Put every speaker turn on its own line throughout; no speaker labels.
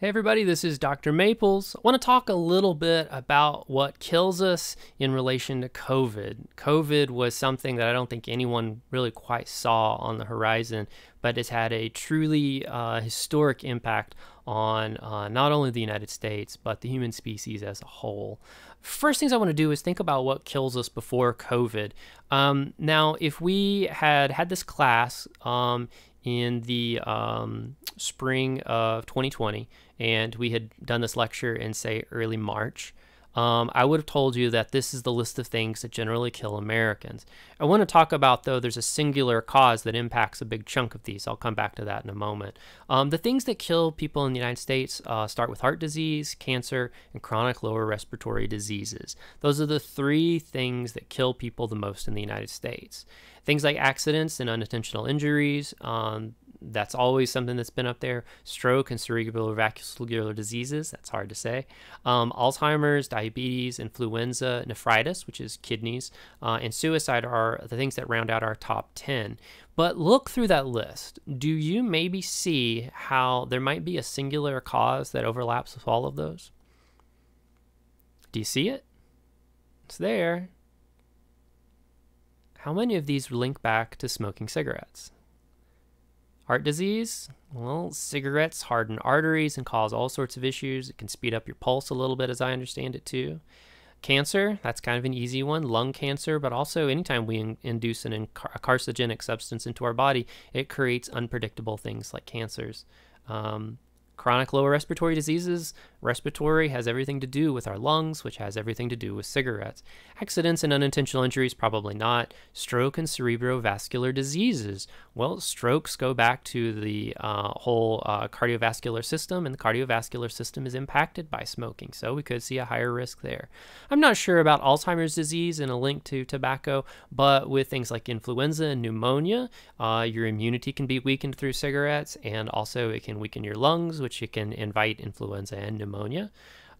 Hey everybody, this is Dr. Maples. I want to talk a little bit about what kills us in relation to COVID. COVID was something that I don't think anyone really quite saw on the horizon, but it's had a truly uh, historic impact on uh, not only the United States, but the human species as a whole. First things I want to do is think about what kills us before COVID. Um, now, if we had had this class um, in the um, spring of 2020 and we had done this lecture in, say, early March, um, I would have told you that this is the list of things that generally kill Americans. I want to talk about, though, there's a singular cause that impacts a big chunk of these. I'll come back to that in a moment. Um, the things that kill people in the United States uh, start with heart disease, cancer, and chronic lower respiratory diseases. Those are the three things that kill people the most in the United States. Things like accidents and unintentional injuries, um, that's always something that's been up there. Stroke and cerebrovascular diseases, that's hard to say. Um, Alzheimer's, diabetes, influenza, nephritis, which is kidneys, uh, and suicide are the things that round out our top 10. But look through that list. Do you maybe see how there might be a singular cause that overlaps with all of those? Do you see it? It's there. How many of these link back to smoking cigarettes? Heart disease, well, cigarettes harden arteries and cause all sorts of issues. It can speed up your pulse a little bit, as I understand it, too. Cancer, that's kind of an easy one. Lung cancer, but also anytime we in- induce an a carcinogenic substance into our body, it creates unpredictable things like cancers. Um, Chronic lower respiratory diseases, respiratory has everything to do with our lungs, which has everything to do with cigarettes. Accidents and unintentional injuries, probably not. Stroke and cerebrovascular diseases. Well, strokes go back to the uh, whole uh, cardiovascular system, and the cardiovascular system is impacted by smoking, so we could see a higher risk there. I'm not sure about Alzheimer's disease and a link to tobacco, but with things like influenza and pneumonia, uh, your immunity can be weakened through cigarettes, and also it can weaken your lungs, which it can invite influenza and pneumonia.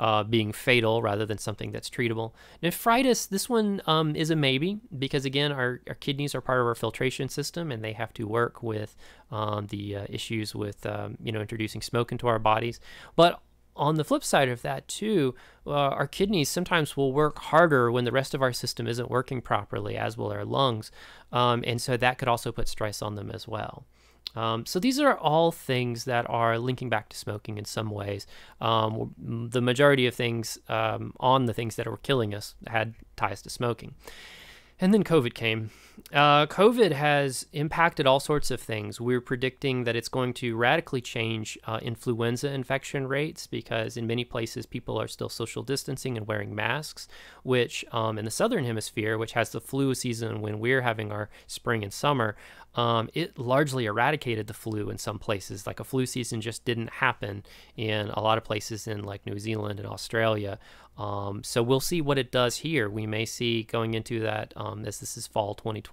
Uh, being fatal rather than something that's treatable. Nephritis, this one um, is a maybe because again, our, our, kidneys are part of our filtration system and they have to work with um, the uh, issues with um, you know introducing smoke into our bodies. But on the flip side of that too, uh, our kidneys sometimes will work harder when the rest of our system isn't working properly, as will our lungs, um, and so that could also put stress on them as well. Um, so these are all things that are linking back to smoking in some ways. Um, the majority of things um, on the things that were killing us had ties to smoking. And then COVID came. Uh, COVID has impacted all sorts of things. We're predicting that it's going to radically change uh, influenza infection rates because in many places people are still social distancing and wearing masks, which um, in the southern hemisphere, which has the flu season when we're having our spring and summer, um, it largely eradicated the flu in some places. Like a flu season just didn't happen in a lot of places in like New Zealand and Australia. Um, so we'll see what it does here. We may see going into that um, as this is fall 2020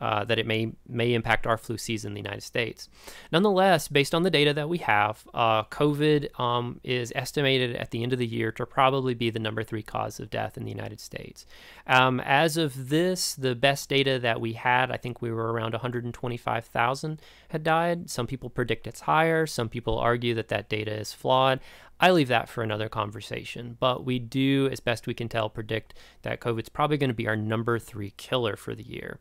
uh, that it may may impact our flu season in the United States. Nonetheless, based on the data that we have, uh, COVID um, is estimated at the end of the year to probably be the number three cause of death in the United States. Um, as of this, the best data that we had, I think we were around 125,000 had died. Some people predict it's higher. Some people argue that that data is flawed. I leave that for another conversation, but we do, as best we can tell, predict that COVID's probably going to be our number three killer for the year.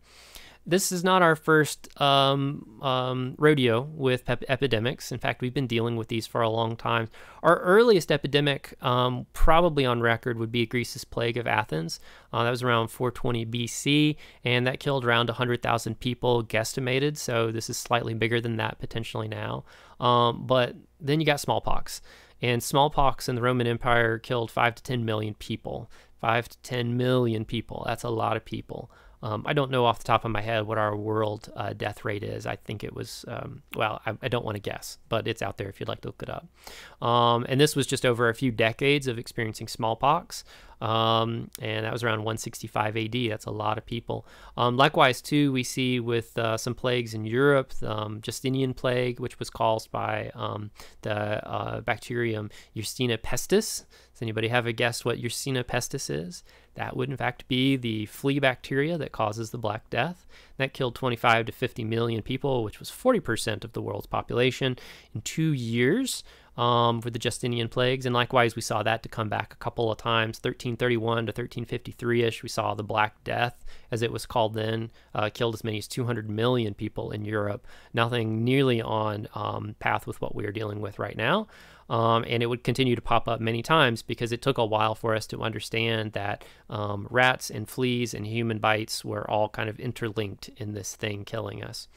This is not our first um, um, rodeo with epidemics. In fact, we've been dealing with these for a long time. Our earliest epidemic, um, probably on record, would be Greece's plague of Athens. Uh, that was around 420 BC, and that killed around 100,000 people, guesstimated. So this is slightly bigger than that potentially now. Um, but then you got smallpox. And smallpox in the Roman Empire killed 5 to 10 million people. 5 to 10 million people. That's a lot of people. Um, I don't know off the top of my head what our world uh, death rate is. I think it was, um, well, I, I, don't want to guess, but it's out there if you'd like to look it up. Um, and this was just over a few decades of experiencing smallpox. Um, and that was around 165 AD. That's a lot of people. Um, likewise, too, we see with uh, some plagues in Europe, um, Justinian plague, which was caused by the uh, bacterium Yersinia pestis. Does anybody have a guess what Yersinia pestis is? That would, in fact, be the flea bacteria that causes the Black Death. That killed 25 to 50 million people, which was 40% of the world's population in two years. Um, with the Justinian plagues, and likewise we saw that to come back a couple of times. 1331 to 1353 ish, we saw the Black Death, as it was called then, uh, killed as many as 200 million people in Europe. Nothing nearly on um, path with what we are dealing with right now. Um, and it would continue to pop up many times because it took a while for us to understand that um, rats and fleas and human bites were all kind of interlinked in this thing killing us.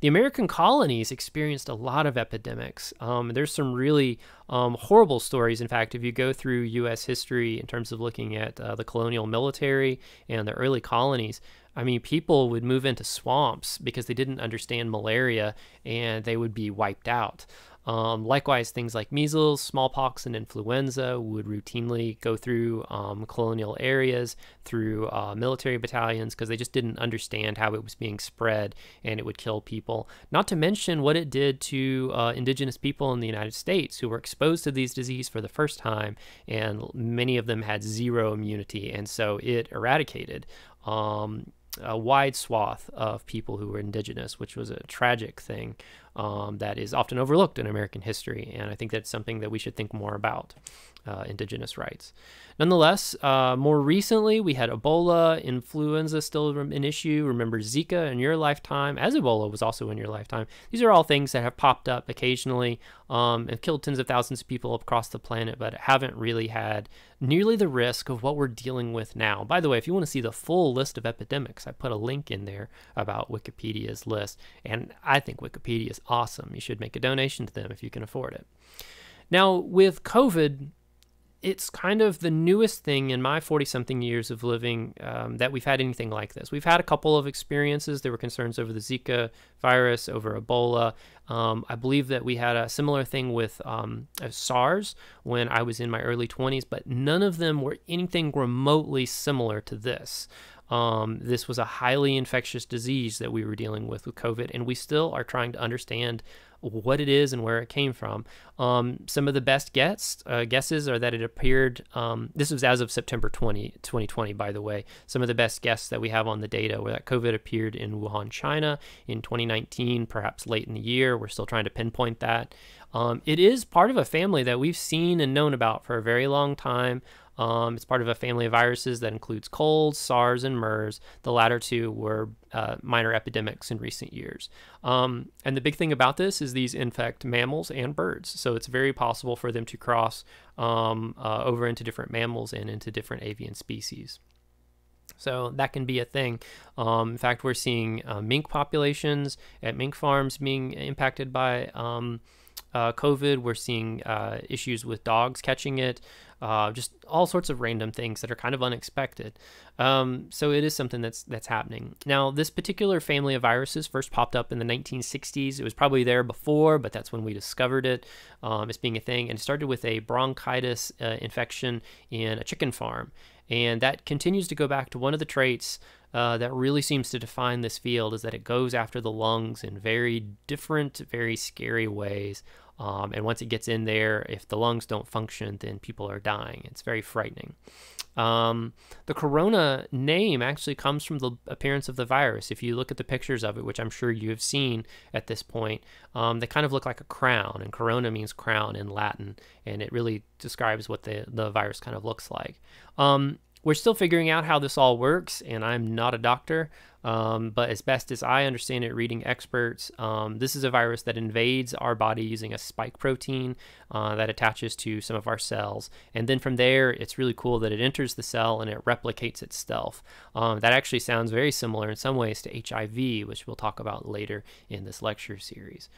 The American colonies experienced a lot of epidemics. Um, there's some really um, horrible stories. In fact, if you go through U.S. history in terms of looking at uh, the colonial military and the early colonies, I mean, people would move into swamps because they didn't understand malaria and they would be wiped out. Um, likewise, things like measles, smallpox, and influenza would routinely go through um, colonial areas, through uh, military battalions, because they just didn't understand how it was being spread and it would kill people. Not to mention what it did to uh, indigenous people in the United States who were exposed to these diseases for the first time, and many of them had zero immunity, and so it eradicated. Um, a wide swath of people who were indigenous, which was a tragic thing um, that is often overlooked in American history. And I think that's something that we should think more about uh, indigenous rights. Nonetheless, uh, more recently, we had Ebola, influenza still an issue. Remember Zika in your lifetime, as Ebola was also in your lifetime. These are all things that have popped up occasionally um, and killed tens of thousands of people across the planet, but haven't really had nearly the risk of what we're dealing with now. By the way, if you want to see the full list of epidemics, I put a link in there about Wikipedia's list, and I think Wikipedia is awesome. You should make a donation to them if you can afford it. Now, with COVID, it's kind of the newest thing in my 40 something years of living um, that we've had anything like this. We've had a couple of experiences. There were concerns over the Zika virus, over Ebola. Um, I believe that we had a similar thing with um, uh, SARS when I was in my early 20s, but none of them were anything remotely similar to this. Um, this was a highly infectious disease that we were dealing with with COVID, and we still are trying to understand what it is and where it came from. Um, some of the best guess, uh, guesses are that it appeared, um, this was as of September 20, 2020, by the way. Some of the best guesses that we have on the data were that COVID appeared in Wuhan, China in 2019, perhaps late in the year. We're still trying to pinpoint that. Um, it is part of a family that we've seen and known about for a very long time. Um, it's part of a family of viruses that includes colds, SARS, and MERS. The latter two were uh, minor epidemics in recent years. Um, and the big thing about this is these infect mammals and birds. So it's very possible for them to cross um, uh, over into different mammals and into different avian species. So that can be a thing. Um, in fact, we're seeing uh, mink populations at mink farms being impacted by um, uh, COVID. We're seeing uh, issues with dogs catching it, uh, just all sorts of random things that are kind of unexpected. Um, so it is something that's that's happening now. This particular family of viruses first popped up in the 1960s. It was probably there before, but that's when we discovered it um, as being a thing. And it started with a bronchitis uh, infection in a chicken farm, and that continues to go back to one of the traits uh, that really seems to define this field is that it goes after the lungs in very different, very scary ways. Um, and once it gets in there, if the lungs don't function, then people are dying. It's very frightening. Um, the corona name actually comes from the appearance of the virus. If you look at the pictures of it, which I'm sure you have seen at this point, um, they kind of look like a crown, and corona means crown in Latin, and it really describes what the, the virus kind of looks like. Um, we're still figuring out how this all works, and I'm not a doctor. Um, but as best as I understand it, reading experts, um, this is a virus that invades our body using a spike protein uh, that attaches to some of our cells. And then from there, it's really cool that it enters the cell and it replicates itself. Um, that actually sounds very similar in some ways to HIV, which we'll talk about later in this lecture series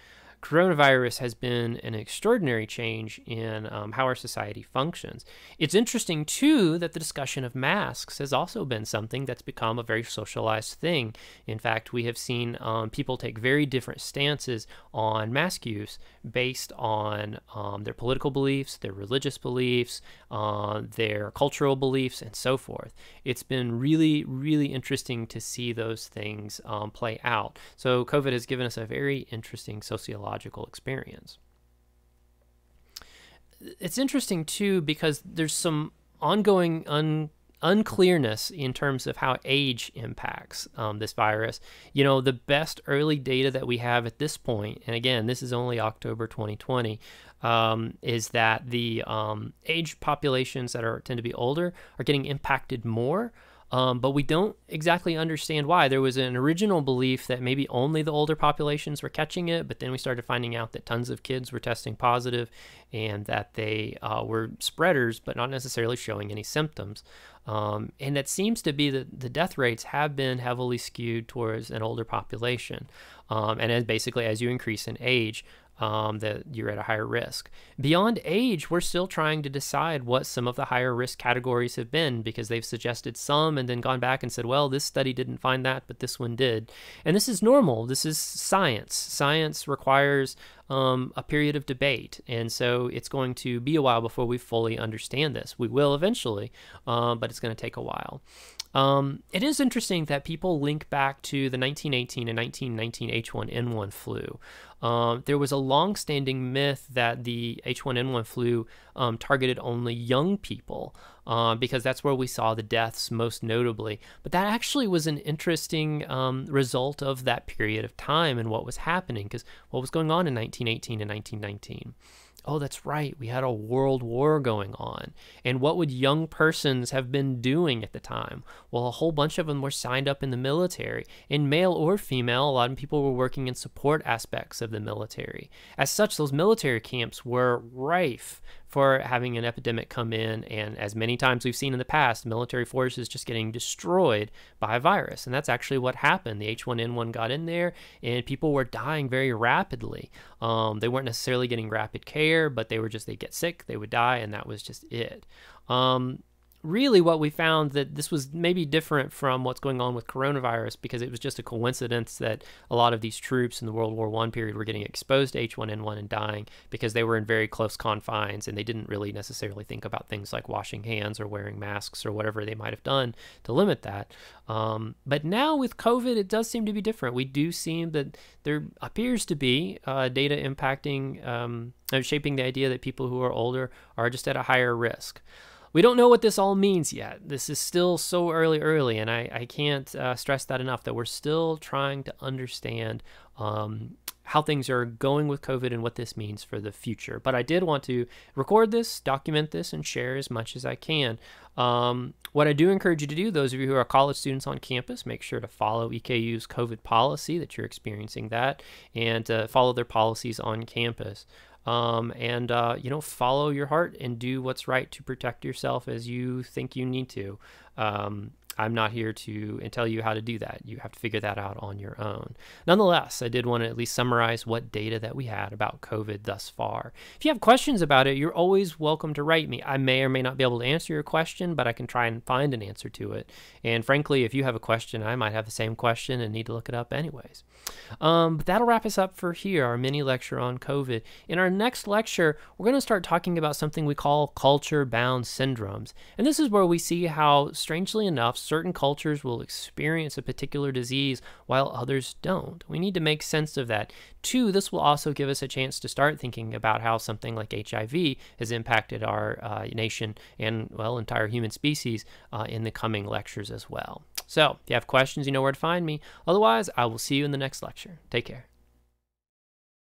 coronavirus has been an extraordinary change in um, how our society functions. It's interesting, too, that the discussion of masks has also been something that's become a very socialized thing. In fact, we have seen um, people take very different stances on mask use based on um, their political beliefs, their religious beliefs, uh, their cultural beliefs, and so forth. It's been really, really interesting to see those things um, play out. So, COVID has given us a very interesting sociological experience. It's interesting too because there's some ongoing un, unclearness in terms of how age impacts um, this virus. You know, the best early data that we have at this point, and again, this is only October 2020, um, is that the um, age populations that are tend to be older are getting impacted more. Um, but we don't exactly understand why. There was an original belief that maybe only the older populations were catching it, but then we started finding out that tons of kids were testing positive and that they uh, were spreaders, but not necessarily showing any symptoms. Um, and that seems to be that the death rates have been heavily skewed towards an older population. Um, and as basically as you increase in age, um, that you're at a higher risk. Beyond age, we're still trying to decide what some of the higher risk categories have been because they've suggested some and then gone back and said, well, this study didn't find that, but this one did. And this is normal. This is science. Science requires um, a period of debate. And so it's going to be a while before we fully understand this. We will eventually, uh, but it's going to take a while. Um, it is interesting that people link back to the 1918 and 1919 H1N1 flu. Um, there was a long-standing myth that the H1N1 flu um, targeted only young people uh, because that's where we saw the deaths most notably. But that actually was an interesting um, result of that period of time and what was happening because what was going on in 1918 and 1919 oh, that's right, we had a world war going on. And what would young persons have been doing at the time? Well, a whole bunch of them were signed up in the military. In male or female, a lot of people were working in support aspects of the military. As such, those military camps were rife for having an epidemic come in, and as many times we've seen in the past, military forces just getting destroyed by a virus. And that's actually what happened. The H1N1 got in there, and people were dying very rapidly. Um, they weren't necessarily getting rapid care, but they were just, they'd get sick, they would die, and that was just it. Um, really what we found that this was maybe different from what's going on with coronavirus because it was just a coincidence that a lot of these troops in the World War One period were getting exposed to H1N1 and dying because they were in very close confines and they didn't really necessarily think about things like washing hands or wearing masks or whatever they might have done to limit that. Um, but now with COVID, it does seem to be different. We do seem that there appears to be uh, data impacting, um, shaping the idea that people who are older are just at a higher risk we don't know what this all means yet. This is still so early, early, and I, I can't uh, stress that enough that we're still trying to understand um, how things are going with COVID and what this means for the future. But I did want to record this, document this, and share as much as I can. Um, what I do encourage you to do, those of you who are college students on campus, make sure to follow EKU's COVID policy that you're experiencing that and uh, follow their policies on campus um, and uh, you know follow your heart and do what's right to protect yourself as you think you need to. Um, I'm not here to tell you how to do that. You have to figure that out on your own. Nonetheless, I did want to at least summarize what data that we had about COVID thus far. If you have questions about it, you're always welcome to write me. I may or may not be able to answer your question, but I can try and find an answer to it. And frankly, if you have a question, I might have the same question and need to look it up anyways. Um, but that'll wrap us up for here, our mini lecture on COVID. In our next lecture, we're going to start talking about something we call culture bound syndromes. And this is where we see how, strangely enough, certain cultures will experience a particular disease while others don't. We need to make sense of that. Two, this will also give us a chance to start thinking about how something like HIV has impacted our uh, nation and, well, entire human species uh, in the coming lectures as well. So, if you have questions, you know where to find me. Otherwise, I will see you in the next lecture. Take care.